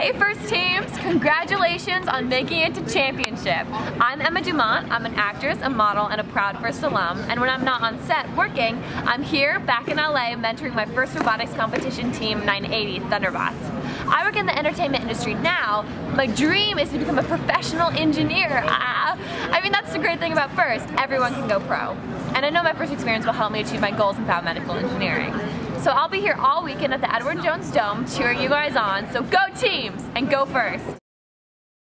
Hey First Teams, congratulations on making it to championship. I'm Emma Dumont, I'm an actress, a model, and a proud First alum, and when I'm not on set working, I'm here back in LA mentoring my first robotics competition team 980 Thunderbots. I work in the entertainment industry now. My dream is to become a professional engineer. Ah, I mean, that's the great thing about FIRST. Everyone can go pro. And I know my first experience will help me achieve my goals in biomedical engineering. So I'll be here all weekend at the Edward Jones Dome cheering you guys on. So go teams and go first.